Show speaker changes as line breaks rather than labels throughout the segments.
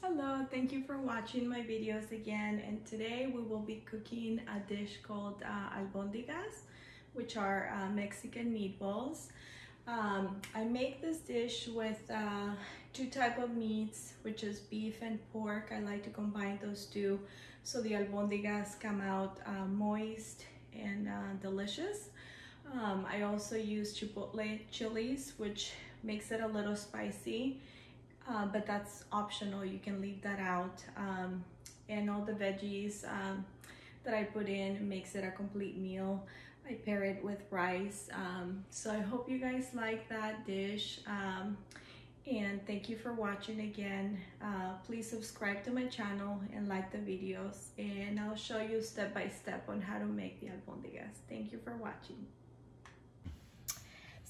Hello, thank you for watching my videos again and today we will be cooking a dish called uh, albondigas which are uh, Mexican meatballs. Um, I make this dish with uh, two type of meats which is beef and pork. I like to combine those two so the albondigas come out uh, moist and uh, delicious. Um, I also use chipotle chilies which makes it a little spicy uh, but that's optional. You can leave that out. Um, and all the veggies um, that I put in makes it a complete meal. I pair it with rice. Um, so I hope you guys like that dish. Um, and thank you for watching again. Uh, please subscribe to my channel and like the videos. And I'll show you step by step on how to make the albondigas. Thank you for watching.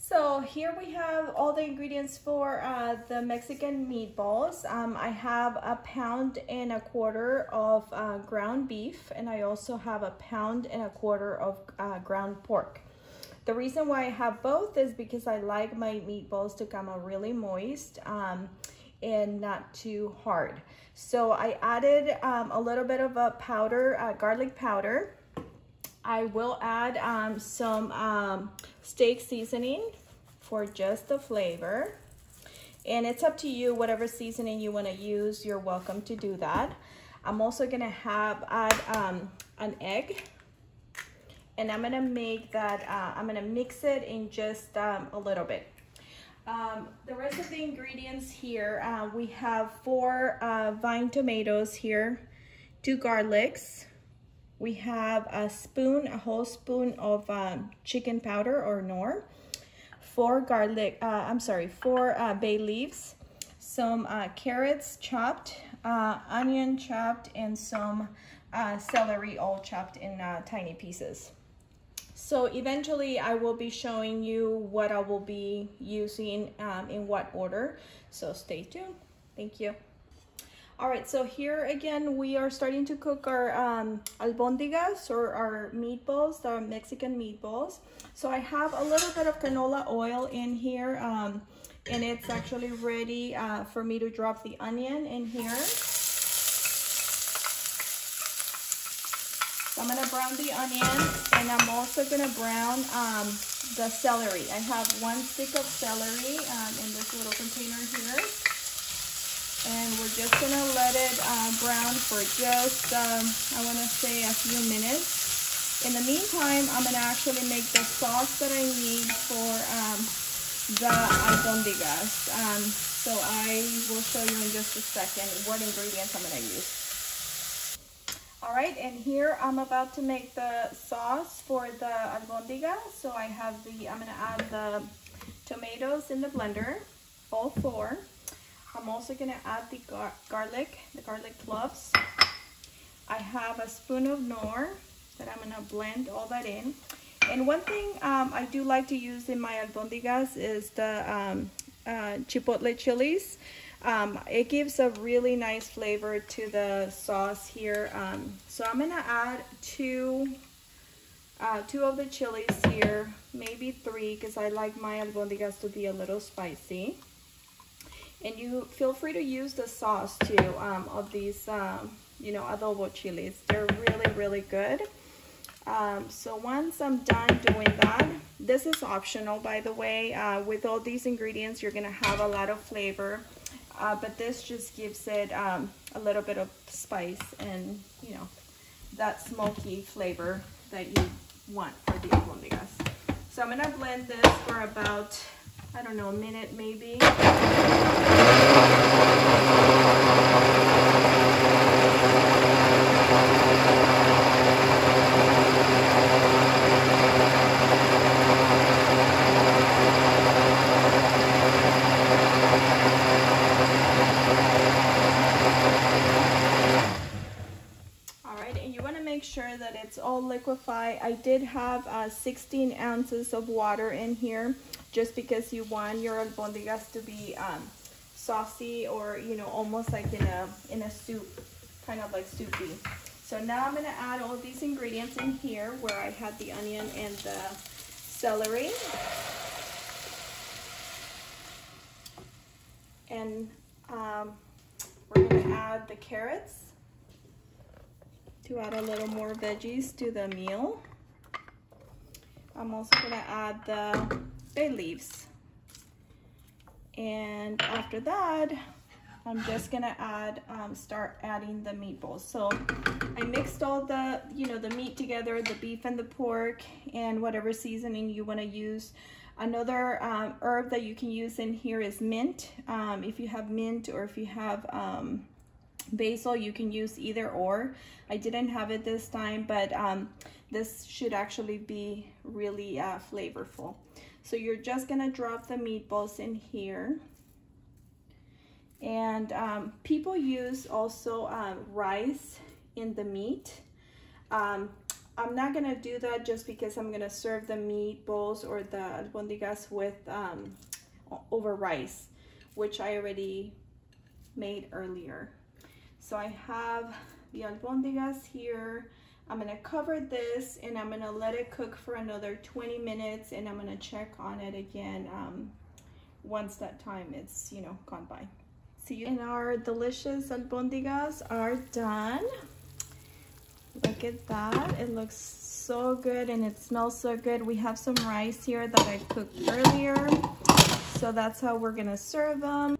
So here we have all the ingredients for uh, the Mexican meatballs. Um, I have a pound and a quarter of uh, ground beef and I also have a pound and a quarter of uh, ground pork. The reason why I have both is because I like my meatballs to come out really moist um, and not too hard. So I added um, a little bit of a powder, uh, garlic powder. I will add um, some um, steak seasoning for just the flavor. And it's up to you, whatever seasoning you wanna use, you're welcome to do that. I'm also gonna have add um, an egg and I'm gonna make that, uh, I'm gonna mix it in just um, a little bit. Um, the rest of the ingredients here, uh, we have four uh, vine tomatoes here, two garlics, we have a spoon, a whole spoon of um, chicken powder or Knorr, four garlic, uh, I'm sorry, four uh, bay leaves, some uh, carrots chopped, uh, onion chopped, and some uh, celery all chopped in uh, tiny pieces. So eventually I will be showing you what I will be using um, in what order. So stay tuned. Thank you. All right, so here again, we are starting to cook our um, albondigas or our meatballs, our Mexican meatballs. So I have a little bit of canola oil in here um, and it's actually ready uh, for me to drop the onion in here. So I'm gonna brown the onion and I'm also gonna brown um, the celery. I have one stick of celery um, in this little container here and we're just gonna let it uh, brown for just um, I want to say a few minutes. In the meantime I'm gonna actually make the sauce that I need for um, the albondigas um, so I will show you in just a second what ingredients I'm gonna use. All right and here I'm about to make the sauce for the albondigas so I have the I'm gonna add the tomatoes in the blender all four I'm also gonna add the gar garlic, the garlic cloves. I have a spoon of Knorr that I'm gonna blend all that in. And one thing um, I do like to use in my albondigas is the um, uh, chipotle chilies. Um, it gives a really nice flavor to the sauce here. Um, so I'm gonna add two, uh, two of the chilies here, maybe three, because I like my albondigas to be a little spicy. And you feel free to use the sauce too um, of these, um, you know, adobo chilies. They're really, really good. Um, so once I'm done doing that, this is optional by the way. Uh, with all these ingredients, you're gonna have a lot of flavor. Uh, but this just gives it um, a little bit of spice and, you know, that smoky flavor that you want for the albondigas. So I'm gonna blend this for about I don't know, a minute maybe. Make sure that it's all liquefied. I did have uh, 16 ounces of water in here just because you want your albondigas to be um, saucy or, you know, almost like in a, in a soup, kind of like soupy. So now I'm gonna add all these ingredients in here where I had the onion and the celery. And um, we're gonna add the carrots to add a little more veggies to the meal. I'm also gonna add the bay leaves. And after that, I'm just gonna add, um, start adding the meatballs. So I mixed all the, you know, the meat together, the beef and the pork, and whatever seasoning you wanna use. Another um, herb that you can use in here is mint. Um, if you have mint or if you have um, basil, you can use either or. I didn't have it this time, but um, this should actually be really uh, flavorful. So you're just gonna drop the meatballs in here. And um, people use also um, rice in the meat. Um, I'm not gonna do that just because I'm gonna serve the meatballs or the albondigas with um, over rice, which I already made earlier. So I have the albondigas here. I'm gonna cover this and I'm gonna let it cook for another 20 minutes and I'm gonna check on it again um, once that time it's, you know, gone by. See you. And our delicious albondigas are done. Look at that. It looks so good and it smells so good. We have some rice here that I cooked earlier. So that's how we're gonna serve them.